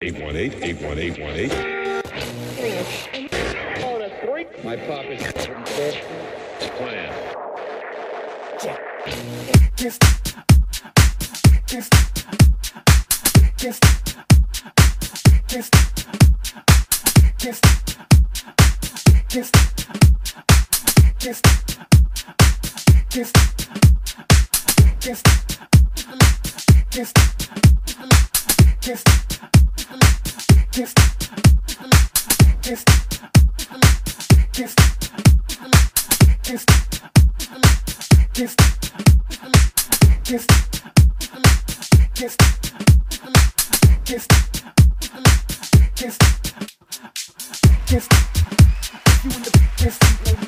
818 818 My pop is plan. Cultivation, freak the nation. Check the airways of your radio station. Cultivation, Kiss. Kiss. Kiss. Kiss. Kiss. Kiss. Kiss. Kiss. Kiss. Kiss. Kiss. Kiss. Kiss. Kiss. Kiss. Kiss. Kiss. you in the distance,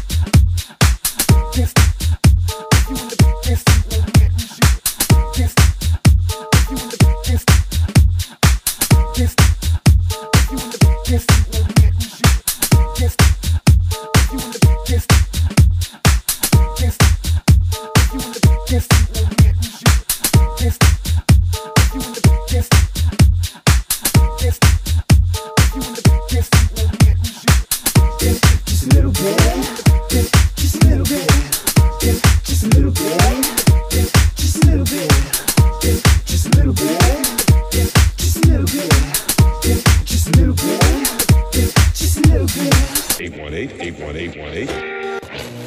818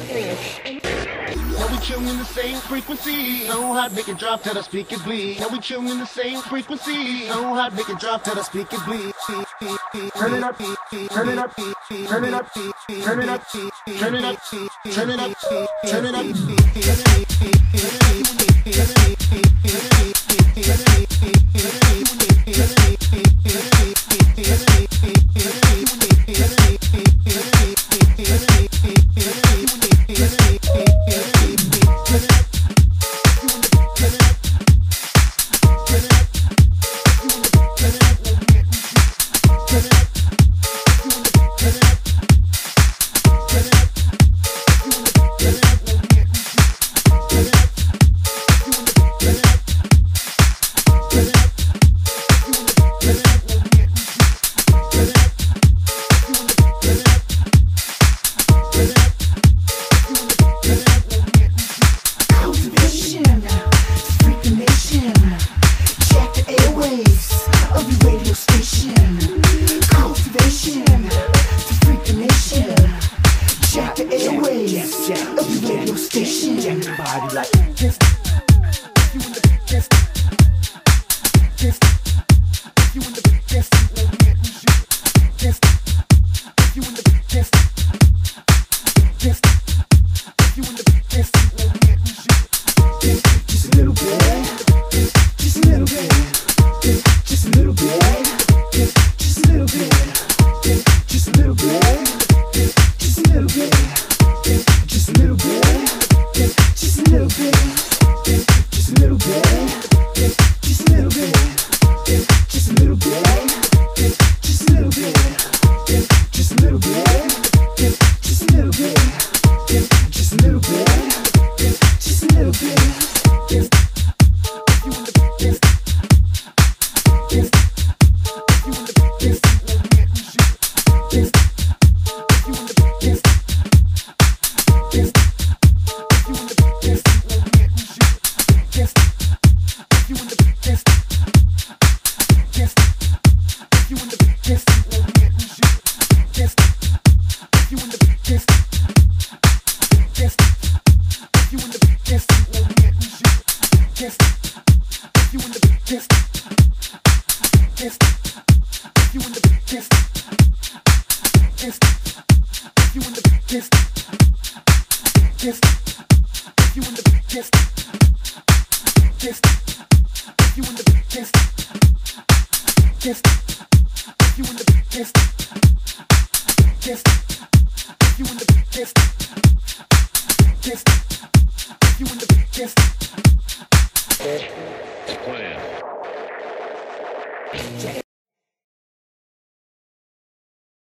818 Now we tune in the same frequency. So hot, make it drop till the speakers bleed. Now we tune in the same frequency. So hot, make it drop till the speakers bleed. Turn it up, turn it up, turn it up, turn it up, turn it up, turn it up, turn it up. Cultivation, in your body like. Just, you in the, just, just. you in the pissed, you in the pissed.